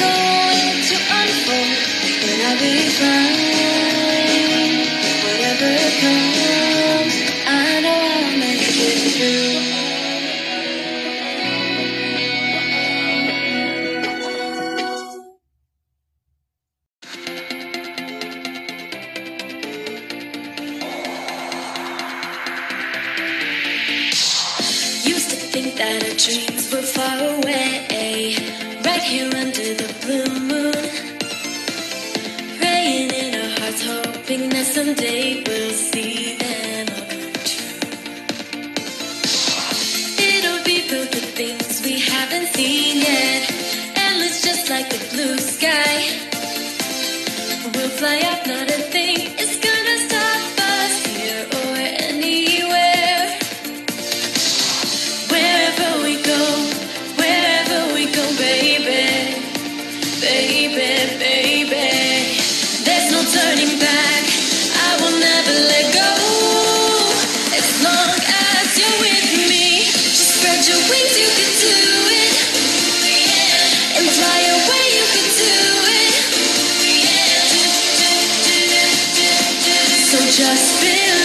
going to unfold? Fine, whatever comes. I know I'll make it through. Used to think that our dreams here under the blue moon. Praying in our hearts, hoping that someday we'll see them all. It'll things we haven't seen yet, just like the blue sky. We'll fly up, just believe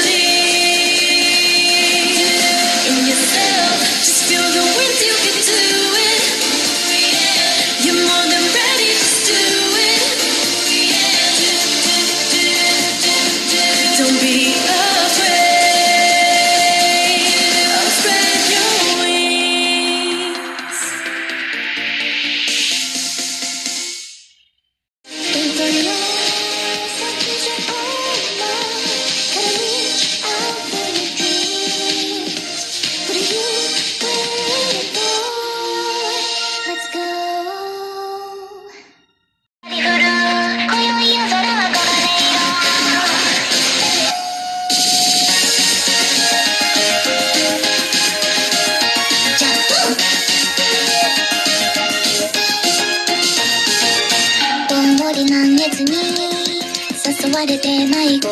われて迷子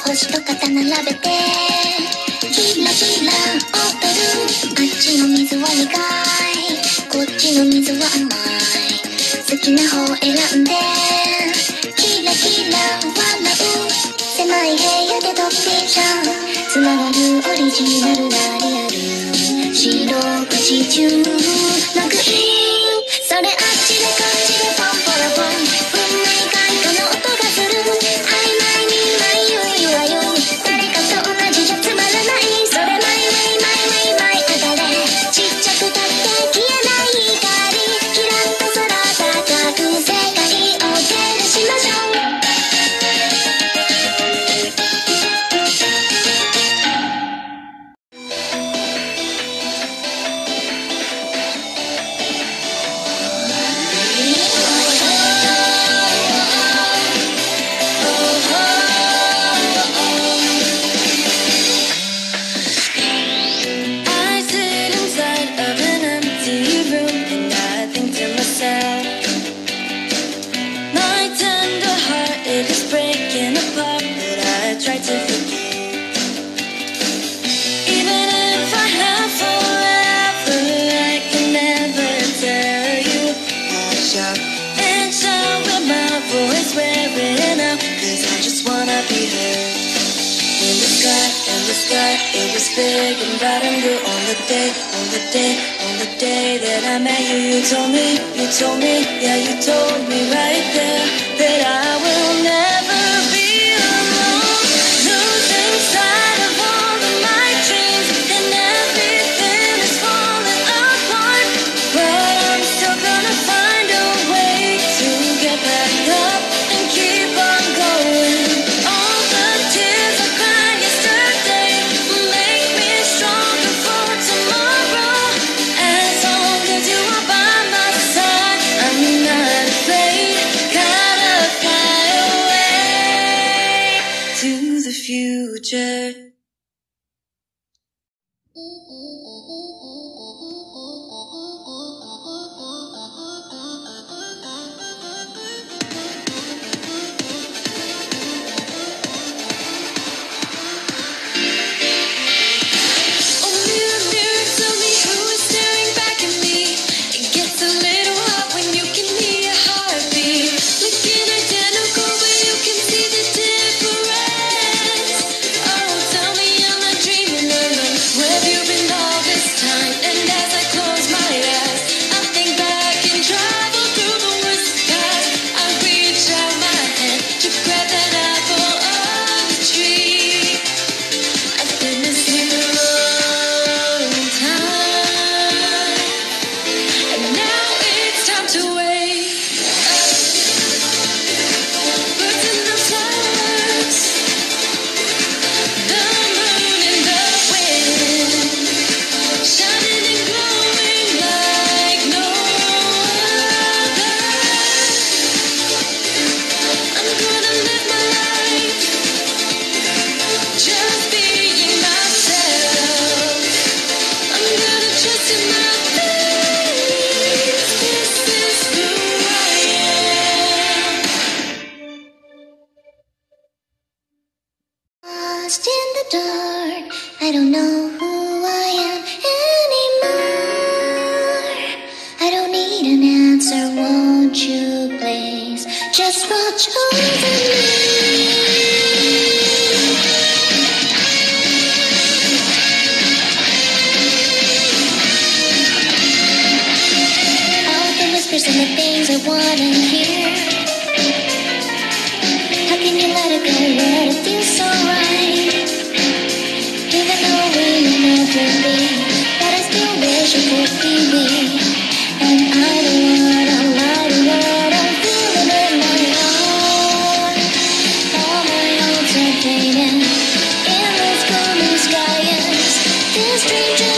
星と肩並べて。キラキラ踊るあっちの水は苦い。こっちの水は甘い。好きな方選んで。キラキラ笑う狭い部屋で。ドッピーちゃんつながるオリジナルなリアル白口中 It was big and bright and blue on the day, on the day, on the day that I met you. You told me, you told me, yeah, you told me right there that I will never Lost in the dark, I don't know who I am anymore. I don't need an answer, won't you please just watch over me? All the whispers and the things I wanna hear.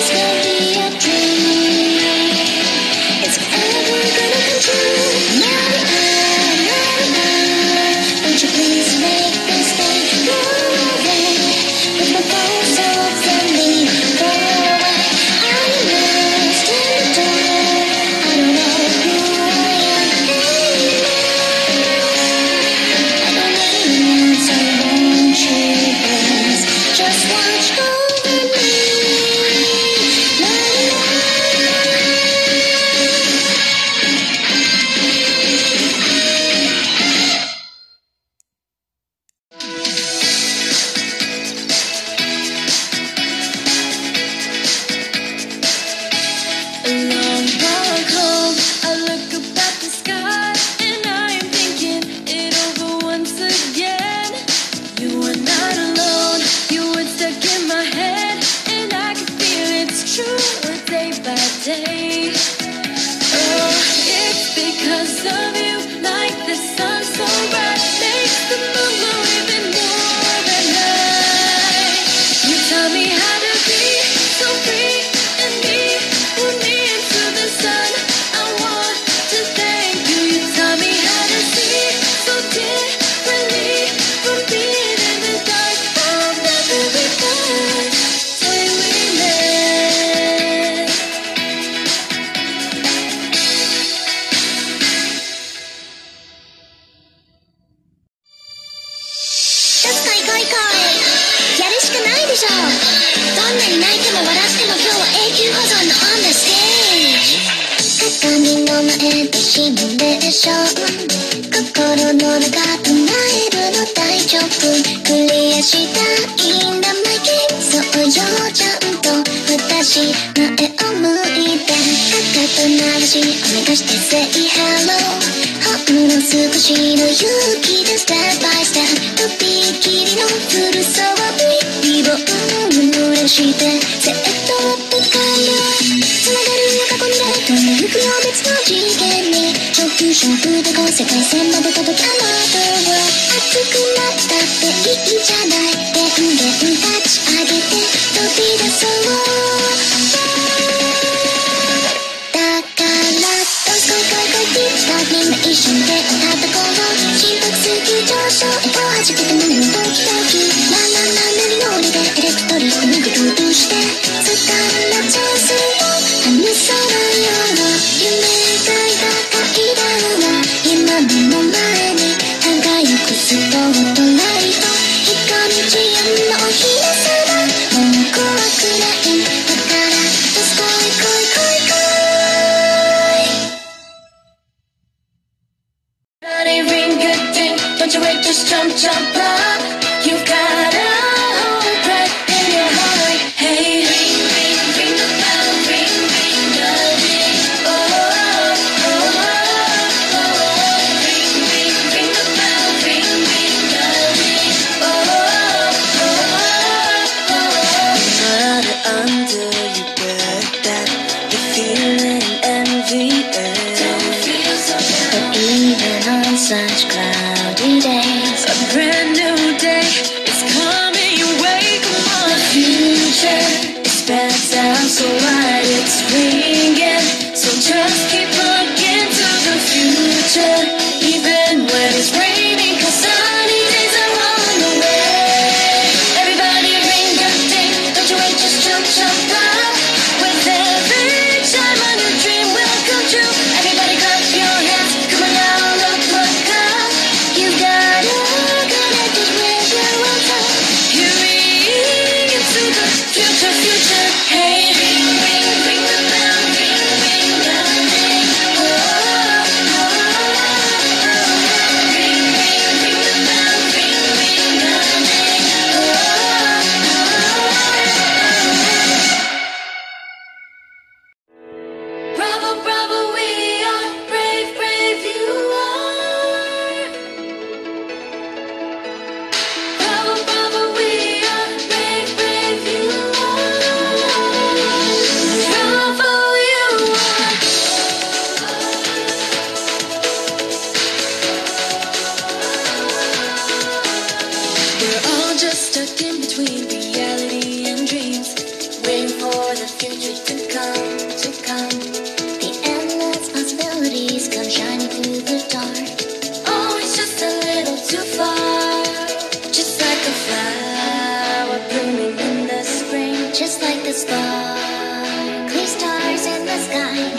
Dream just 髪の前でシミュレーション。心の中唱えるの大丈夫クリアしたいんだ my game そうよちゃんと。私前を向いて。かかと流しお願いして。Say hello ほんの少しの勇気で step by step とびきりのフル装備リボン濡らしてに直球勝負でこう世界線まで届きあなたは熱くなったっていいじゃない電源立ち上げて飛び出そうだからどすこいこいこいティープターみんな一緒に手を叩こう心拍数急上昇へと弾けても just jump, jump up. You've got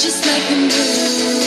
just like the moon